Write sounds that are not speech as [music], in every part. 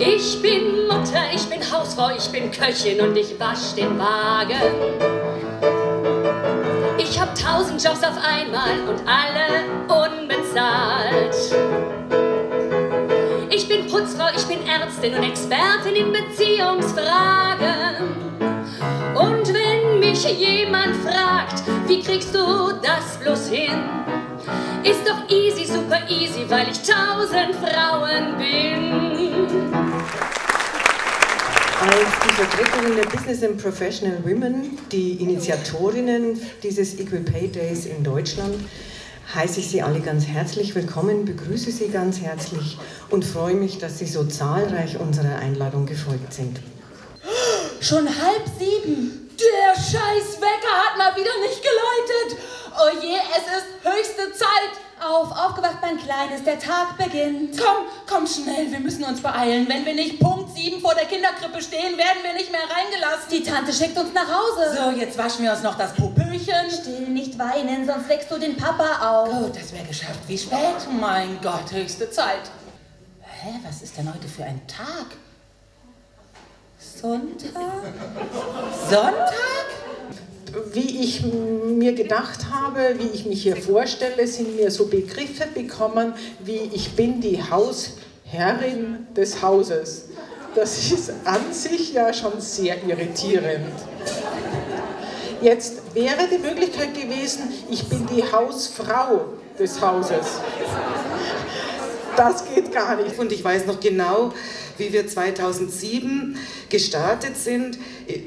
Ich bin Mutter, ich bin Hausfrau, ich bin Köchin und ich wasch den Wagen. Ich hab tausend Jobs auf einmal und alle unbezahlt. Ich bin Putzfrau, ich bin Ärztin und Expertin in Beziehungsfragen. Und wenn mich jemand fragt, wie kriegst du das bloß hin? Ist doch easy, super easy, weil ich tausend Frauen bin. Als die Vertreterin der Business and Professional Women, die Initiatorinnen dieses Equal Pay Days in Deutschland, heiße ich Sie alle ganz herzlich willkommen, begrüße Sie ganz herzlich und freue mich, dass Sie so zahlreich unserer Einladung gefolgt sind. Schon halb sieben. Der scheiß Wecker hat mal wieder nicht geläutet. Oh je, es ist höchste Zeit. Auf, aufgewacht, mein Kleines, der Tag beginnt. Komm, komm schnell, wir müssen uns beeilen. Wenn wir nicht Punkt sieben vor der Kinderkrippe stehen, werden wir nicht mehr reingelassen. Die Tante schickt uns nach Hause. So, jetzt waschen wir uns noch das Popöchen. Still, nicht weinen, sonst wächst du den Papa auf. Gut, das wäre geschafft. Wie spät? Mein Gott, höchste Zeit. Hä, was ist denn heute für ein Tag? Sonntag? Sonntag? Wie ich mir gedacht habe, wie ich mich hier vorstelle, sind mir so Begriffe bekommen, wie ich bin die Hausherrin des Hauses. Das ist an sich ja schon sehr irritierend. Jetzt wäre die Möglichkeit gewesen, ich bin die Hausfrau des Hauses. Das geht gar nicht. Und ich weiß noch genau, wie wir 2007 gestartet sind.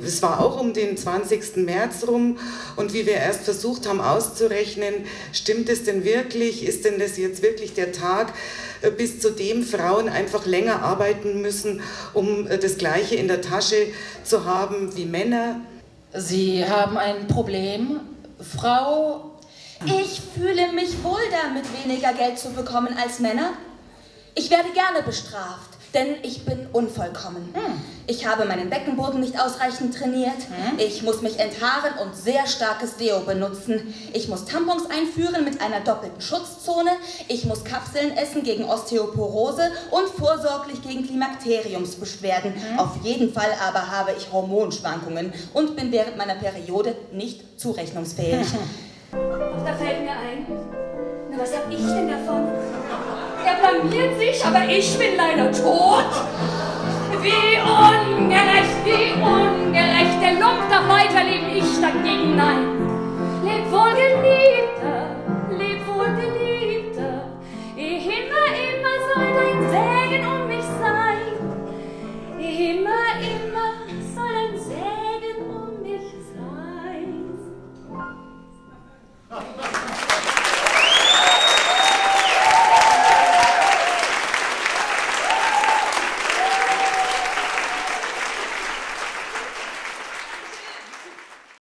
Es war auch um den 20. März rum und wie wir erst versucht haben auszurechnen, stimmt es denn wirklich, ist denn das jetzt wirklich der Tag, bis zu dem Frauen einfach länger arbeiten müssen, um das Gleiche in der Tasche zu haben wie Männer? Sie haben ein Problem, Frau? Ich fühle mich wohl damit, weniger Geld zu bekommen als Männer. Ich werde gerne bestraft, denn ich bin unvollkommen. Hm. Ich habe meinen Beckenboden nicht ausreichend trainiert. Hm. Ich muss mich enthaaren und sehr starkes Deo benutzen. Ich muss Tampons einführen mit einer doppelten Schutzzone. Ich muss Kapseln essen gegen Osteoporose und vorsorglich gegen Klimakteriumsbeschwerden. Hm. Auf jeden Fall aber habe ich Hormonschwankungen und bin während meiner Periode nicht zurechnungsfähig. [laughs] Da fällt mir ein, na was hab ich denn davon? Er blamiert sich, aber ich bin leider tot. Wie ungerecht, wie ungerecht.